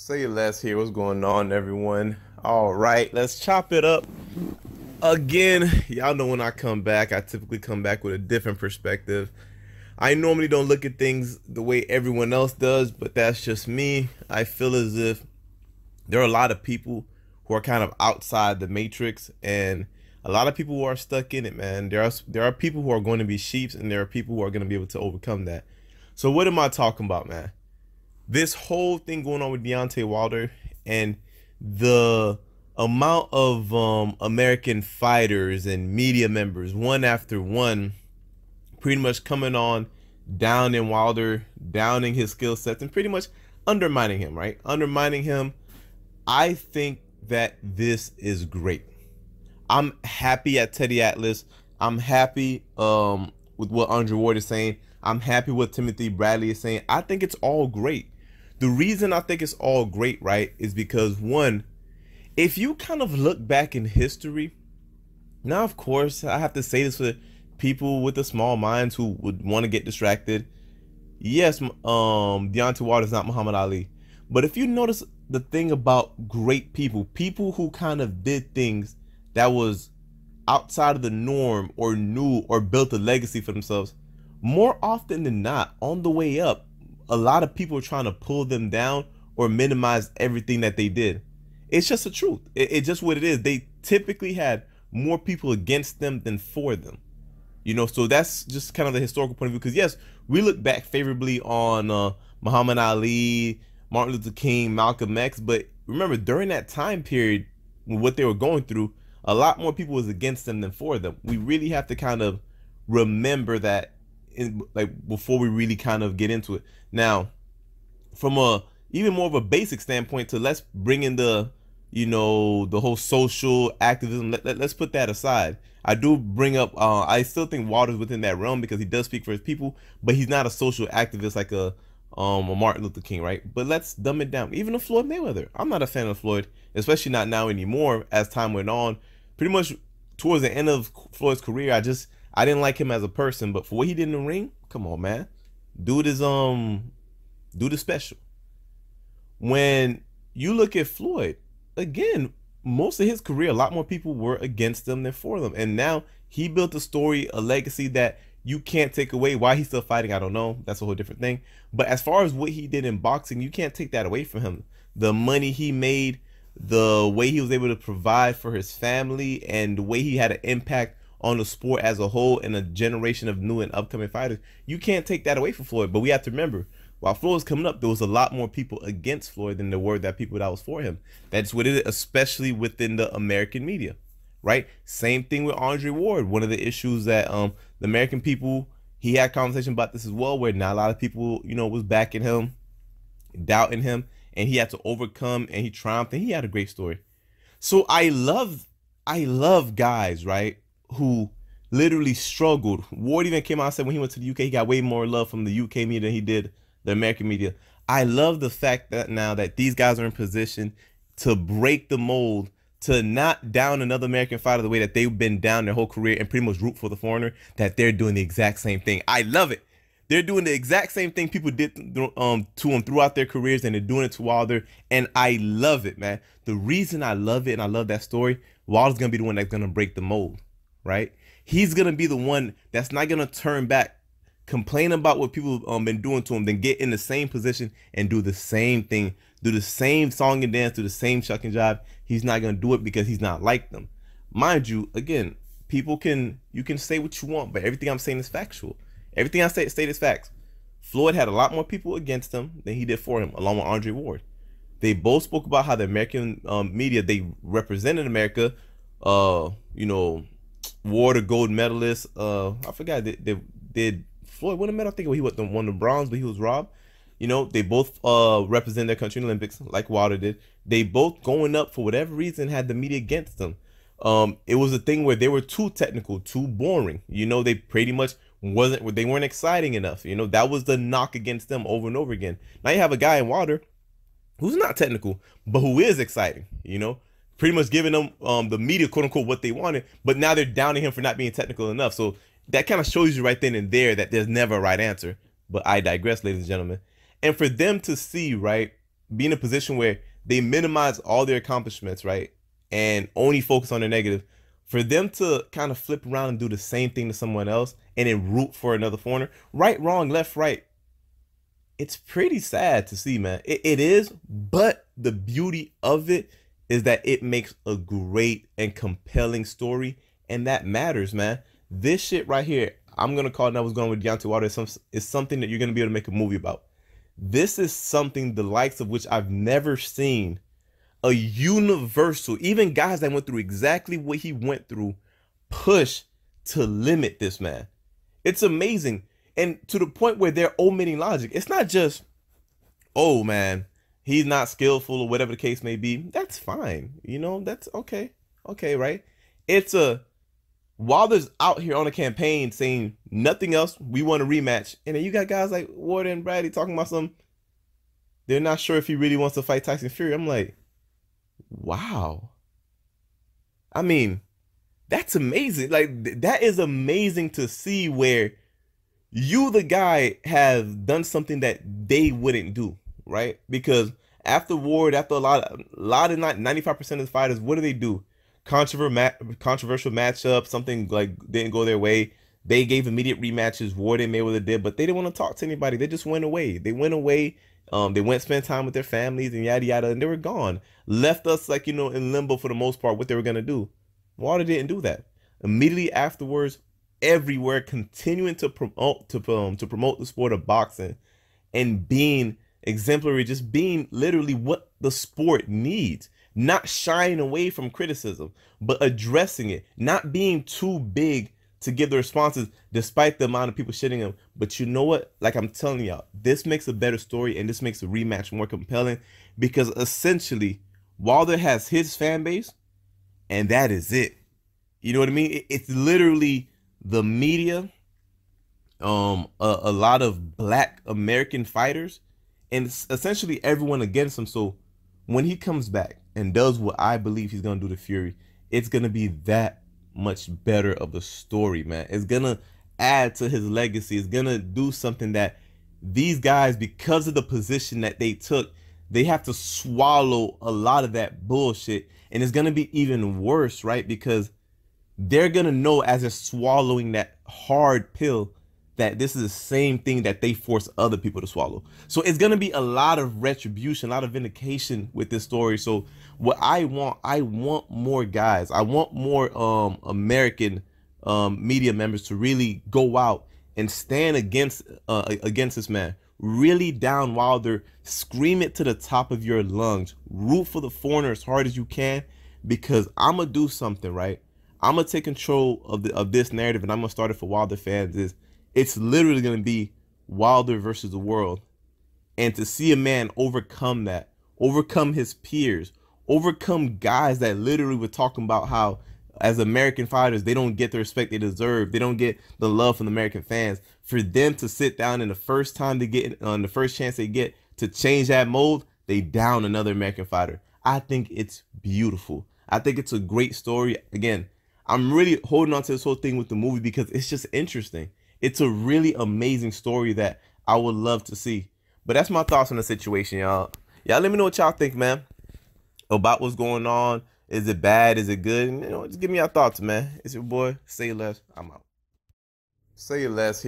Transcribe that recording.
Say less here. What's going on, everyone? All right, let's chop it up again. Y'all know when I come back, I typically come back with a different perspective. I normally don't look at things the way everyone else does, but that's just me. I feel as if there are a lot of people who are kind of outside the matrix and a lot of people who are stuck in it, man. There are there are people who are going to be sheeps and there are people who are going to be able to overcome that. So what am I talking about, man? This whole thing going on with Deontay Wilder and the amount of um, American fighters and media members, one after one, pretty much coming on down in Wilder, downing his skill sets, and pretty much undermining him, right? Undermining him. I think that this is great. I'm happy at Teddy Atlas. I'm happy um, with what Andre Ward is saying. I'm happy with Timothy Bradley is saying. I think it's all great. The reason I think it's all great, right, is because one, if you kind of look back in history, now of course I have to say this for people with the small minds who would want to get distracted. Yes, um, Deontay Wilder is not Muhammad Ali, but if you notice the thing about great people, people who kind of did things that was outside of the norm or new or built a legacy for themselves, more often than not, on the way up, a lot of people are trying to pull them down or minimize everything that they did. It's just the truth. It, it's just what it is. They typically had more people against them than for them. You know, so that's just kind of the historical point of view. Because yes, we look back favorably on uh, Muhammad Ali, Martin Luther King, Malcolm X, but remember during that time period, what they were going through, a lot more people was against them than for them. We really have to kind of remember that, in, like before we really kind of get into it. Now, from a even more of a basic standpoint, to let's bring in the you know the whole social activism let, let, us put that aside. I do bring up uh, i still think Wilder's within that realm because he does speak for his people but he's not a social activist like a um a martin luther king right? But let's dumb it down. Even a floyd mayweather. I'm not a fan of floyd especially not now anymore as time went on. Pretty much towards the end of floyd's career i just i didn't like him as a person but for what he did in the ring come on man dude is um dude is special when you look at floyd again, most of his career, a lot more people were against them than for them. And now he built a story, a legacy that you can't take away. Why he's still fighting, I don't know. That's a whole different thing. But as far as what he did in boxing, you can't take that away from him. The money he made, the way he was able to provide for his family, and the way he had an impact on the sport as a whole and a generation of new and upcoming fighters, you can't take that away from Floyd. But we have to remember, while Floyd was coming up, there was a lot more people against Floyd than there were that people that was for him. That's what it is, especially within the American media, right? Same thing with Andre Ward. One of the issues that um the American people he had conversation about this as well, where not a lot of people you know was backing him, doubting him, and he had to overcome and he triumphed and he had a great story. So I love I love guys right who literally struggled. Ward even came out and said when he went to the UK, he got way more love from the UK media than he did the American media. I love the fact that now that these guys are in position to break the mold, to not down another American fighter the way that they've been down their whole career and pretty much root for the foreigner, that they're doing the exact same thing. I love it. They're doing the exact same thing people did um, to them throughout their careers, and they're doing it to Wilder. And I love it, man. The reason I love it and I love that story, Wilder's gonna be the one that's gonna break the mold, right? He's gonna be the one that's not gonna turn back complain about what people um been doing to him, then get in the same position and do the same thing, do the same song and dance, do the same chuck and jive. He's not gonna do it because he's not like them. Mind you, again, people can you can say what you want, but everything I'm saying is factual. Everything I say state is facts. Floyd had a lot more people against him than he did for him, along with Andre Ward. They both spoke about how the American um, media they represented America. Uh, you know, Ward a gold medalist. Uh, I forgot they, they did Floyd win a medal. I think he won the, won the bronze, but he was robbed. You know, they both uh represent their country in the Olympics, like Wilder did. They both going up for whatever reason had the media against them. Um, it was a thing where they were too technical, too boring. You know, they pretty much wasn't they weren't exciting enough. You know, that was the knock against them over and over again. Now you have a guy in Wilder who's not technical, but who is exciting. You know, pretty much giving them um the media quote unquote what they wanted, but now they're downing him for not being technical enough. So that kind of shows you right then and there that there's never a right answer. But I digress, ladies and gentlemen. And for them to see, right, be in a position where they minimize all their accomplishments, right? And only focus on the negative. For them to kind of flip around and do the same thing to someone else and then root for another foreigner, right, wrong, left, right, it's pretty sad to see, man. It, it is, but the beauty of it is that it makes a great and compelling story, and that matters, man. This shit right here, I'm gonna call it that was going with Deontay Wilder. Some, is something that you're gonna be able to make a movie about. This is something the likes of which I've never seen a universal, even guys that went through exactly what he went through, push to limit this man. It's amazing. And to the point where they're omitting logic. It's not just, oh man, he's not skillful or whatever the case may be. That's fine. You know, that's okay. Okay, right? It's a Wilder's out here on a campaign saying nothing else. We want a rematch, and then you got guys like Ward and Bradley talking about some. They're not sure if he really wants to fight Tyson Fury. I'm like, wow. I mean, that's amazing. Like th- that is amazing to see where you, the guy, have done something that they wouldn't do, right? Because after Ward, after a lot, of, a lot of ninety five percent of the fighters, what do they do? controversial controversial matchup, something like didn't go their way. They gave immediate rematches. Ward and Mayweather did, but they didn't want to talk to anybody. They just went away. They went away. Um, they went spend time with their families and yada yada, and they were gone. Left us like you know in limbo for the most part. What they were gonna do. Wilder didn't do that. Immediately afterwards, everywhere continuing to promote to um, to promote the sport of boxing and being exemplary, just being literally what the sport needs not shying away from criticism, but addressing it, not being too big to give the responses despite the amount of people shitting him. But you know what? Like I'm telling y'all, this makes a better story and this makes a rematch more compelling because essentially Wilder has his fan base and that is it. You know what I mean? It's literally the media, um, a, a lot of black American fighters, and essentially everyone against him. So when he comes back and does what I believe he's gonna do to Fury, it's gonna be that much better of a story, man. It's gonna add to his legacy. It's gonna do something that these guys, because of the position that they took, they have to swallow a lot of that bullshit. And it's gonna be even worse, right? Because they're gonna know as they're swallowing that hard pill that this is the same thing that they force other people to swallow. So it's gonna be a lot of retribution, a lot of vindication with this story. So what I want, I want more guys. I want more um American um media members to really go out and stand against uh, against this man. Really down Wilder, scream it to the top of your lungs. Root for the foreigner as hard as you can, because I'm gonna do something right. I'm gonna take control of the of this narrative, and I'm gonna start it for Wilder fans. Is it's literally going to be Wilder versus the world. And to see a man overcome that, overcome his peers, overcome guys that literally were talking about how as American fighters, they don't get the respect they deserve. They don't get the love from the American fans. For them to sit down in the first time they get on uh, the first chance they get to change that mold, they down another American fighter. I think it's beautiful. I think it's a great story. Again, I'm really holding on to this whole thing with the movie because it's just interesting it's a really amazing story that I would love to see. But that's my thoughts on the situation, y'all. Y'all let me know what y'all think, man, about what's going on. Is it bad? Is it good? You know, just give me your thoughts, man. It's your boy, Say Less. I'm out. Say Less.